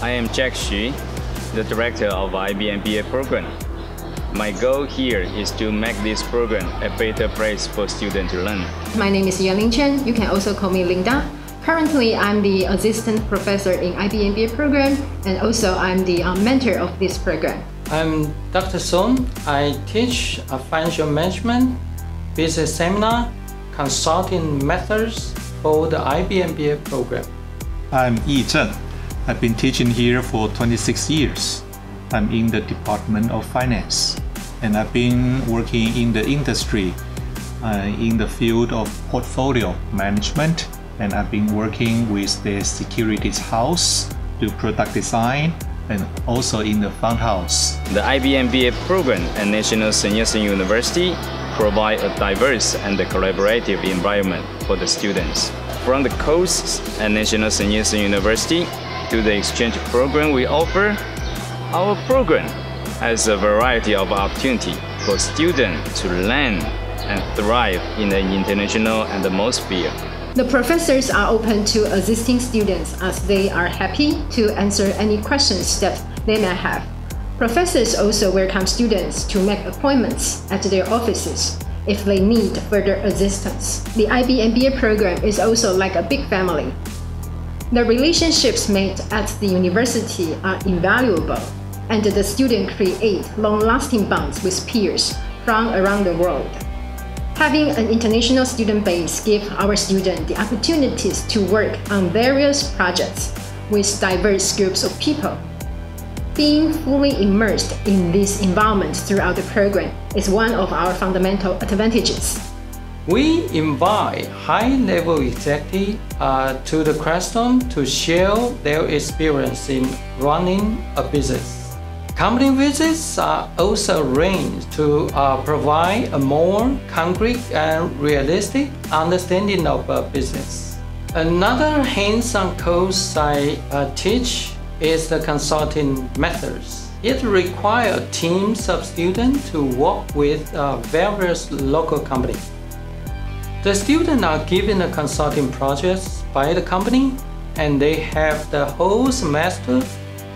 I am Jack Xu, the director of IB MBA program. My goal here is to make this program a better place for students to learn. My name is Yuanling Chen. You can also call me Linda. Currently, I'm the assistant professor in IB MBA program, and also I'm the uh, mentor of this program. I'm Dr. Song. I teach a financial management, business seminar, consulting methods for the IB MBA program. I'm Yi Zheng. I've been teaching here for 26 years. I'm in the Department of Finance and I've been working in the industry uh, in the field of portfolio management and I've been working with the securities house, do product design and also in the fund house. The IB MBA program at National Sun Yat-sen University provide a diverse and collaborative environment for the students. From the courses at National Sun Yat-sen University to the exchange program we offer, our program has a variety of opportunity for students to learn and thrive in the international atmosphere. The most sphere. The professors are open to existing students as they are happy to answer any questions that they may have. Professors also welcome students to make appointments at their offices if they need further assistance. The IB MBA program is also like a big family. The relationships made at the university are invaluable, and the students create long-lasting bonds with peers from around the world. Having an international student base gives our students the opportunities to work on various projects with diverse groups of people. Being fully immersed in this environment throughout the program is one of our fundamental advantages. We invite high-level executives uh, to the classroom to share their experience in running a business. Company visits are also arranged to uh, provide a more concrete and realistic understanding of a business. Another hands-on course I uh, teach is the consulting methods. It requires teams of students to work with uh, various local companies. The students are given a consulting project by the company and they have the whole semester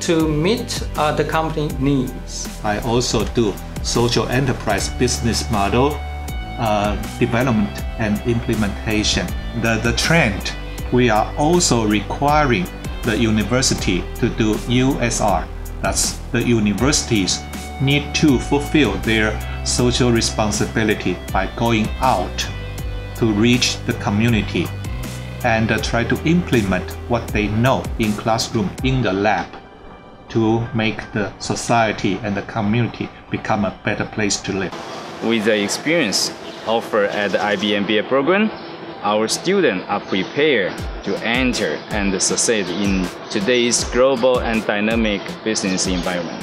to meet uh, the company needs. I also do social enterprise business model uh, development and implementation. The, the trend, we are also requiring the university to do USR. That's the universities need to fulfill their social responsibility by going out to reach the community and uh, try to implement what they know in classroom in the lab to make the society and the community become a better place to live. With the experience offered at the IB MBA program, our students are prepared to enter and succeed in today's global and dynamic business environment.